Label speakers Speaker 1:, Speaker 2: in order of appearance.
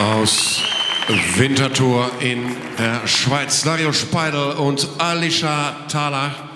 Speaker 1: aus Winterthur in der Schweiz. Dario Speidel und Alicia Thaler.